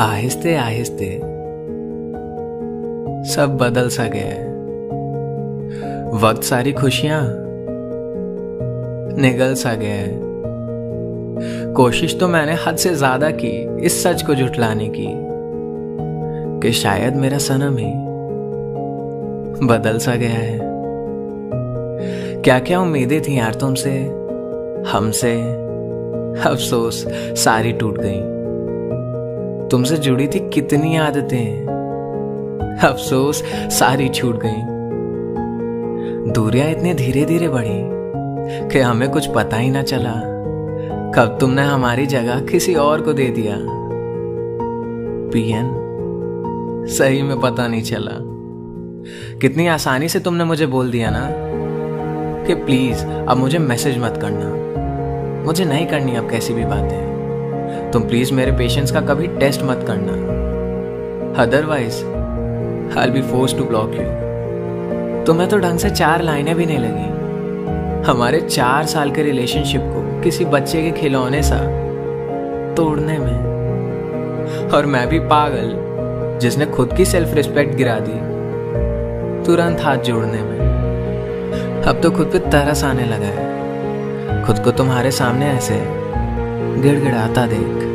आहिस्ते आहिस्ते सब बदल सा गया है। वक्त सारी खुशियाँ निगल सा गया है। कोशिश तो मैंने हद से ज़्यादा की इस सच को जुटलाने की कि शायद मेरा सनम ही बदल सा गया है। क्या क्या उम्मीदें थी यार तुमसे? हमसे? अफसोस, सारी टूट गई। तुमसे जुड़ी थी कितनी आदतें अफसोस, सारी छूट गई। दूरियाँ इतनी धीरे धीरे बढ़ी कि हमें कुछ पता ही ना चला। कब तुमने हमारी जगह किसी और को दे दिया? पीएन, सही में पता नहीं चला। कितनी आसानी से तुमने मुझे बोल दिया ना? कि प्लीज़, अब मुझे मैसेज मत करना। मुझे नहीं करनी अब कैसी भी बातें। तुम प्लीज़ मेरे पेशेंस का कभी टेस्ट मत करना। Otherwise I be force to block you तुम्हें तो ढंग से चार लाइनें भी नहीं लगी। हमारे चार साल के रिलेशनशिप को किसी बच्चे के खिलौने सा तोड़ने में। और मैं भी पागल, जिसने खुद की सेल्फ रिस्पेक्ट गिरा दी, तुरंत हाथ जोड़ने में। अब तो खुद पे तरस आने लगा है। खुद को तुम्हारे सामने ऐसे गिड़गिड़ाता देख।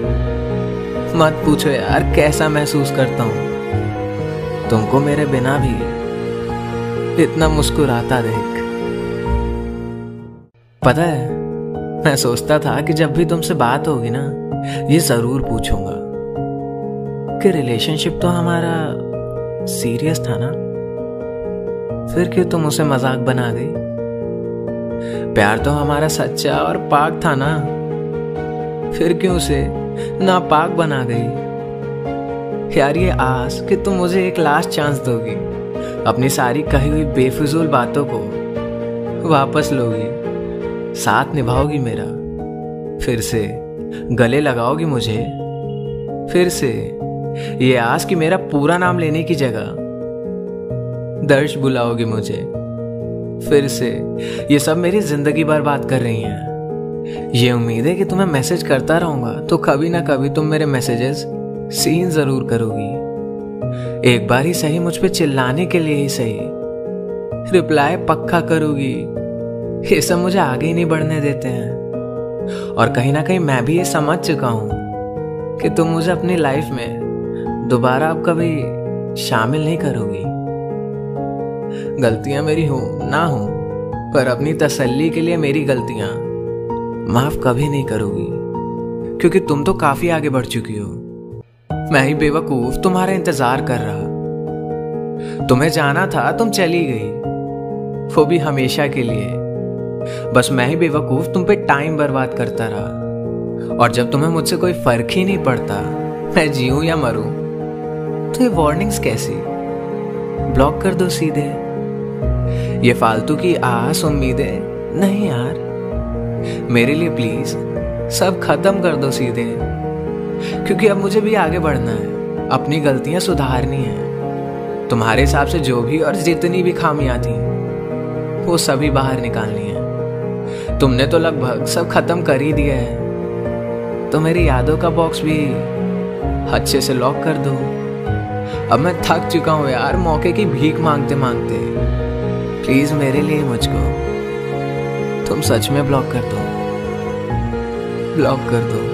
मत पूछो यार, कैसा महसूस करता हूँ। तुमको मेरे बिना भी इतना मुस्कुराता देख। पता है, मैं सोचता था कि जब भी तुमसे बात होगी ना, ये ज़रूर पूछूँगा कि रिलेशनशिप तो हमारा सीरियस था ना? फिर क्यों तुम उसे मज़ाक बना गई प्यार तो हमारा सच्चा और पाक था ना? फिर क्यों उसे नापाक बना गई? यार, ये आस कि तुम मुझे एक लास्ट चांस दोगी। अपनी सारी कही हुई बेफिजूल बातों को वापस लोगी। साथ निभाओगी मेरा। फिर से गले लगाओगी मुझे। फिर से ये आस कि मेरा पूरा नाम लेने की जगह। दर्श बुलाओगी मुझे। फिर से ये सब मेरी ज़िंदगी बर्बाद कर रही हैं। ये उम्मीद है कि तुम्हें मैसेज करता रहूँगा तो कभी ना कभी तुम मेरे मैसेजेस सीन ज़रूर करोगी। एक बार ही सही मुझ पे चिल्लाने के लिए ही सही। रिप्लाई पक्का करोगी। ये सब मुझे आगे ही नहीं बढ़ने देते हैं। और कहीं ना कहीं मैं भी ये समझ चुका हूँ कि तुम मुझे अपनी लाइफ में दोबारा अब कभी शामिल नहीं करोगी। गलतियाँ मेरी हो, ना हो, पर अपनी तसल्ली के लिए मेरी गलतियाँ माफ़ कभी नहीं करोगी। क्योंकि तुम तो काफ़ी आगे बढ़ चुकी हो। मैं ही बेवकूफ़ तुम्हारा इंतज़ार कर रहा। तुम्हें जाना था, तुम चली गई। वो भी हमेशा के लिए। बस मैं ही बेवकूफ़ तुम पे टाइम बर्बाद करता रहा। और जब तुम्हें मुझसे कोई फ़र्क ही नहीं पड़ता, मैं जीऊं या मरूं? तो ये वार्निंग्स कैसी? ब्लॉक कर दो सीधे। ये फालतू की आस, उम्मीदें? नहीं यार। मेरे लिए प्लीज़ सब खत्म कर दो सीधे। क्योंकि अब मुझे भी आगे बढ़ना है। अपनी गलतियाँ सुधारनी है। तुम्हारे हिसाब से जो भी और जितनी भी खामियाँ थी, वो सभी बाहर निकालनी है। तुमने तो लगभग सब खत्म कर ही दिया है। तो मेरी यादों का बॉक्स भी अच्छे से लॉक कर दो। अब मैं थक चुका हूँ यार, मौके की भीख मांगते मांगते प्लीज़ मेरे लिए मुझको। तुम सच में ब्लॉक कर दो। ब्लॉक कर दो।